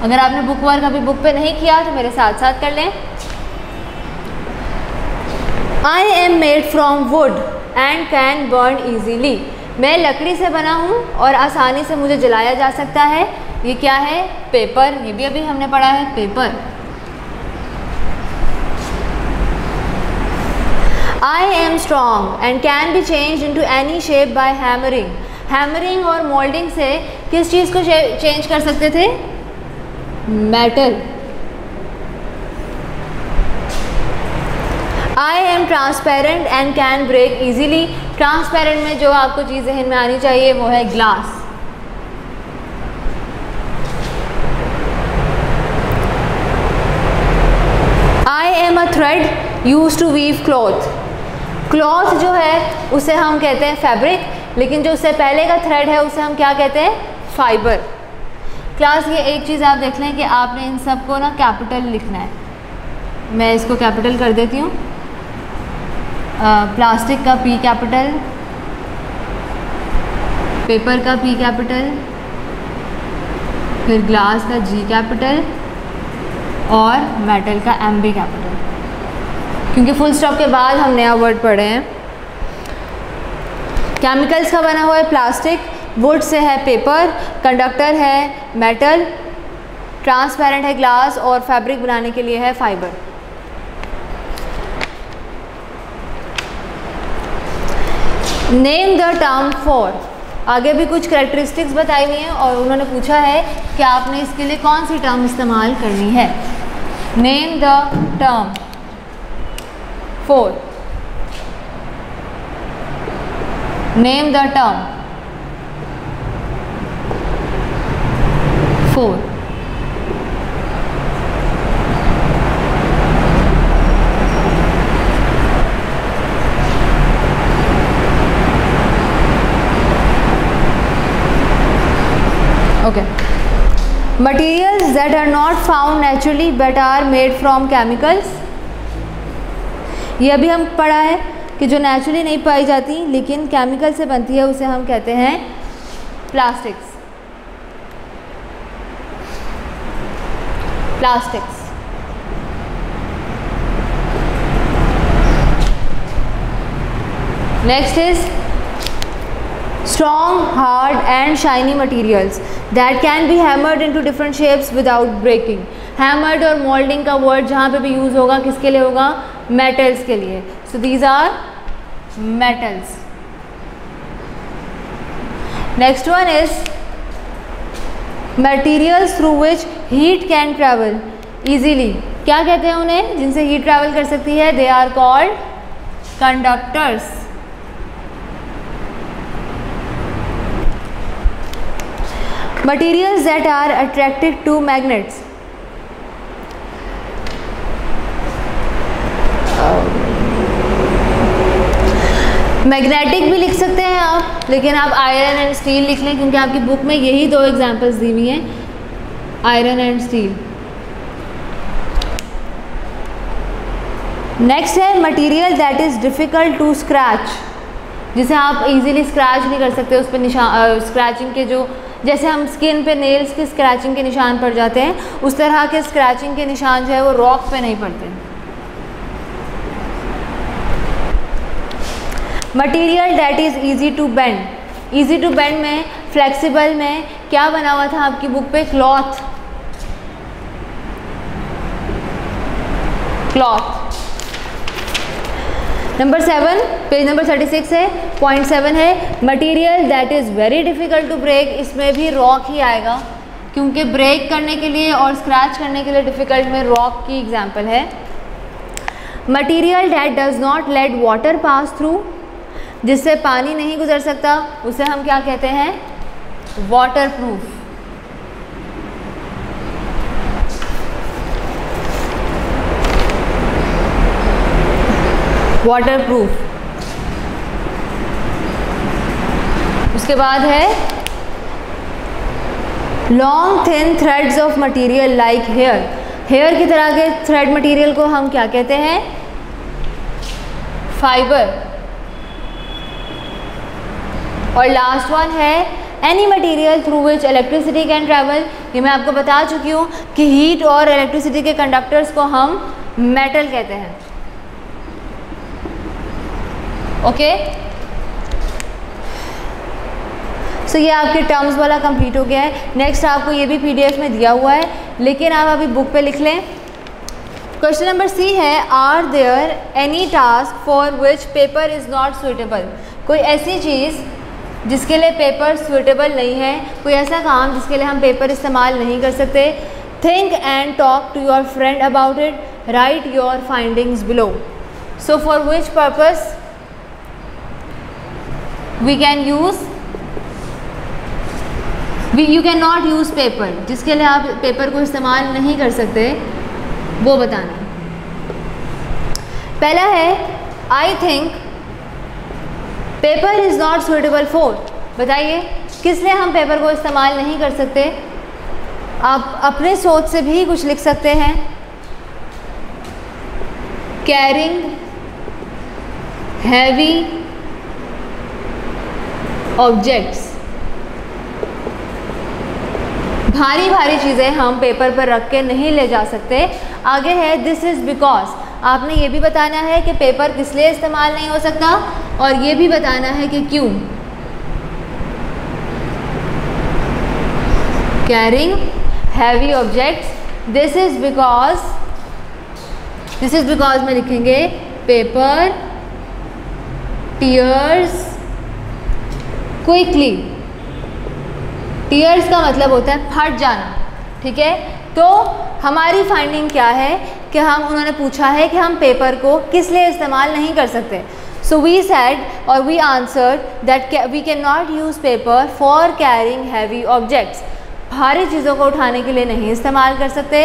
अगर आपने बुक वर्क अभी बुक पे नहीं किया तो मेरे साथ साथ कर लें। I am made from wood and can burn easily मैं लकड़ी से बना हूँ और आसानी से मुझे जलाया जा सकता है। ये क्या है? पेपर ये भी अभी हमने पढ़ा है paper I am strong and can be change into any shape by hammering hammering और मोल्डिंग से किस चीज़ को चेंज कर सकते थे? Metal I am transparent and can break easily transparent में जो आपको चीज़ जहन में आनी चाहिए वो है glass I am a thread use to weave cloth cloth जो है, उसे हम कहते हैं फैब्रिक, लेकिन जो उससे पहले का थ्रेड है, उसे हम क्या कहते हैं? फाइबर क्लास ये एक चीज़ आप देख लें कि आपने इन सबको ना कैपिटल लिखना है। मैं इसको कैपिटल कर देती हूँ। प्लास्टिक का पी कैपिटल पेपर का पी कैपिटल फिर ग्लास का जी कैपिटल और मेटल का एम बी कैपिटल क्योंकि फुल स्टॉप के बाद हम नया वर्ड पढ़े हैं। केमिकल्स का बना हुआ है प्लास्टिक वुड से है पेपर कंडक्टर है मेटल ट्रांसपेरेंट है ग्लास और फैब्रिक बनाने के लिए है fiber name the term for आगे भी कुछ करेक्टरिस्टिक्स बताई हुई हैं और उन्होंने पूछा है कि आपने इसके लिए कौन सी टर्म इस्तेमाल करनी है। Name the term 4. Name the term. 4. Okay. Materials that are not found naturally but are made from chemicals. यह भी हम पढ़ा है कि जो नेचुरली नहीं पाई जाती, लेकिन केमिकल से बनती है, उसे हम कहते हैं plastics plastics next is strong hard and shiny materials that can be hammered into different shapes without breaking hammered और मोल्डिंग का वर्ड जहाँ पे भी यूज़ होगा, किसके लिए होगा? मेटल्स के लिए। So these are metals next one is materials through which heat can travel easily क्या कहते हैं उन्हें? जिनसे हीट ट्रेवल कर सकती है they are called conductors materials that are attractive to magnets magnetic भी लिख सकते हैं आप, लेकिन आप आयरन एंड स्टील लिख लें, क्योंकि आपकी बुक में यही दो एग्जांपल्स दी हुई हैं आयरन एंड स्टील नेक्स्ट है material that is difficult to scratch जिसे आप इजीली स्क्रैच नहीं कर सकते उस पर निशान स्क्रैचिंग के जो, जैसे हम स्किन पे नेल्स के स्क्रैचिंग के निशान पड़ जाते हैं, उस तरह के स्क्रैचिंग के निशान जो है वो रॉक पे नहीं पड़ते। Material that is easy to bend easy to bend में फ्लेक्सिबल में क्या बना हुआ था आपकी बुक पे? Cloth cloth number seven page number thirty six है पॉइंट सेवन है. Material that is very difficult to break इसमें भी रॉक ही आएगा. क्योंकि ब्रेक करने के लिए और स्क्रैच करने के लिए डिफ़िकल्ट में रॉक की एग्जांपल है. Material that does not let water pass through जिससे पानी नहीं गुजर सकता, उसे हम क्या कहते हैं? वाटर प्रूफ वाटर प्रूफ उसके बाद है long thin threads of material like hair hair की तरह के थ्रेड मटेरियल को हम क्या कहते हैं? फाइबर और लास्ट वन है any material through which electricity can travel ये मैं आपको बता चुकी हूँ कि हीट और इलेक्ट्रिसिटी के कंडक्टर्स को हम मेटल कहते हैं। ओके सो ये आपके टर्म्स वाला कंप्लीट हो गया है। नेक्स्ट आपको ये भी पीडीएफ में दिया हुआ है, लेकिन आप अभी बुक पे लिख लें। क्वेश्चन नंबर सी है are there any task for which paper is not suitable कोई ऐसी चीज़ जिसके लिए पेपर सुइटेबल नहीं है, कोई ऐसा काम जिसके लिए हम पेपर इस्तेमाल नहीं कर सकते think and talk to your friend about it write your findings below so for which purpose we can use we you can not use paper जिसके लिए आप पेपर को इस्तेमाल नहीं कर सकते, वो बताना पहला है I think paper is not suitable for बताइए किस लिए हम पेपर को इस्तेमाल नहीं कर सकते? आप अपने सोच से भी कुछ लिख सकते हैं। कैरिंग हैवी ऑब्जेक्ट्स भारी भारी चीज़ें हम पेपर पर रख के नहीं ले जा सकते। आगे है दिस इज़ बिकॉज़ आपने ये भी बताना है कि पेपर किस लिए इस्तेमाल नहीं हो सकता और ये भी बताना है कि क्यों। Carrying heavy objects this is because this is because में लिखेंगे पेपर टीयर्स क्विकली टीयर्स का मतलब होता है फट जाना, ठीक है? तो हमारी फाइंडिंग क्या है? कि हम, उन्होंने पूछा है कि हम पेपर को किस लिए इस्तेमाल नहीं कर सकते। सो वी सेड और we answer that we can not use paper for carrying heavy objects भारी चीज़ों को उठाने के लिए नहीं इस्तेमाल कर सकते।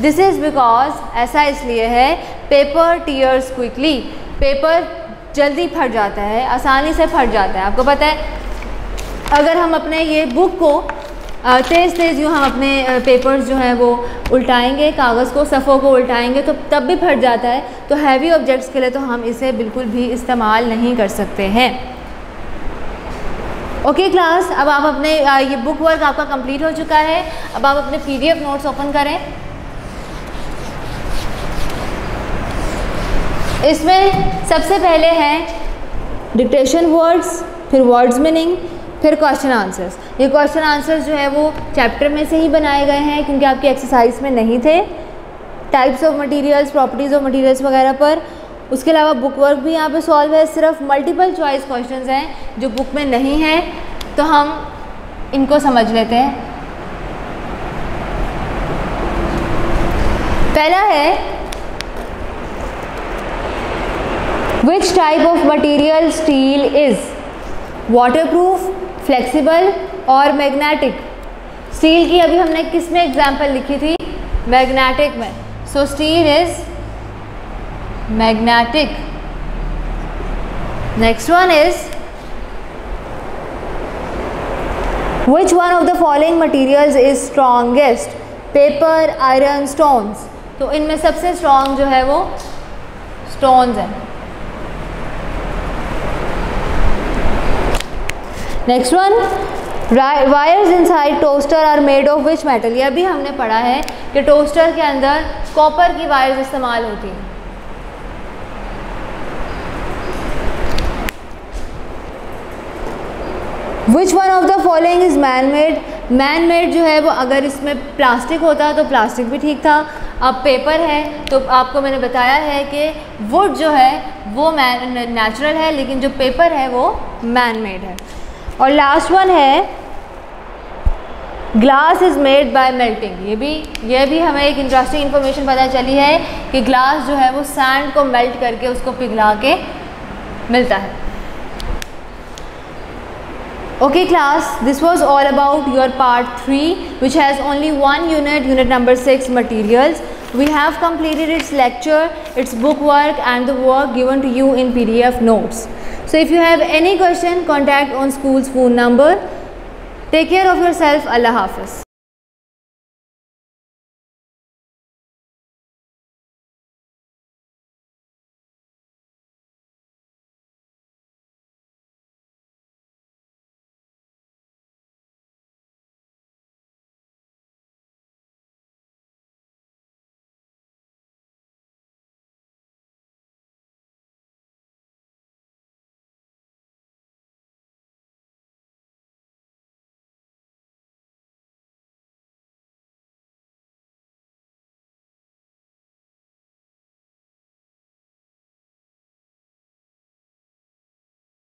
दिस इज़ बिकॉज़ ऐसा इसलिए है पेपर टीयर्स क्विकली पेपर जल्दी फट जाता है, आसानी से फट जाता है। आपको पता है, अगर हम अपने ये बुक को तेज़ तेज़ यूँ हम अपने पेपर्स जो हैं वो उल्टाएँगे कागज़ को सफ़ों को उल्टाएँगे तो तब भी फट जाता है। तो हैवी ऑब्जेक्ट्स के लिए तो हम इसे बिल्कुल भी इस्तेमाल नहीं कर सकते हैं। ओके okay, क्लास अब आप अपने ये बुक वर्क आपका कंप्लीट हो चुका है। अब आप अपने पीडीएफ नोट्स ओपन करें। इसमें सबसे पहले हैं डिक्टेशन वर्ड्स फिर वर्ड्स मीनिंग फिर क्वेश्चन आंसर्स ये क्वेश्चन आंसर्स जो है वो चैप्टर में से ही बनाए गए हैं क्योंकि आपकी एक्सरसाइज में नहीं थे. Types of materials properties of materials वगैरह पर. उसके अलावा बुक वर्क भी यहाँ पे सॉल्व है. सिर्फ़ मल्टीपल चॉइस क्वेश्चंस हैं जो बुक में नहीं है. तो हम इनको समझ लेते हैं. पहला है which type of material steel is waterproof flexible और मैग्नेटिक। स्टील की अभी हमने किसमें एग्ज़ाम्पल लिखी थी? मैग्नेटिक में। So steel is magnetic next one is which one of the following materials is strongest paper iron stones तो इनमें सबसे स्ट्रॉन्ग जो है वो स्टोन्स हैं। Next one wires inside toaster are made of which metal यह भी हमने पढ़ा है कि टोस्टर के अंदर कॉपर की वायर्स इस्तेमाल होती हैं। Which one of the following is man made man made जो है वो अगर इसमें प्लास्टिक होता तो प्लास्टिक भी ठीक था। अब पेपर है तो आपको मैंने बताया है कि वुड जो है वो मैन नेचुरल है, लेकिन जो पेपर है वो मैन मेड है। और लास्ट वन है glass is made by melting ये भी ये भी हमें एक इंटरेस्टिंग इन्फॉर्मेशन पता चली है कि ग्लास जो है वो सैंड को मेल्ट करके उसको पिघला के मिलता है। Okay class this was all about your part three which has only one unit unit number six materials we have completed its lecture its book work and the work given to you in pdf notes. So if you have any question contact on school's phone number. Take care of yourself. Allah hafiz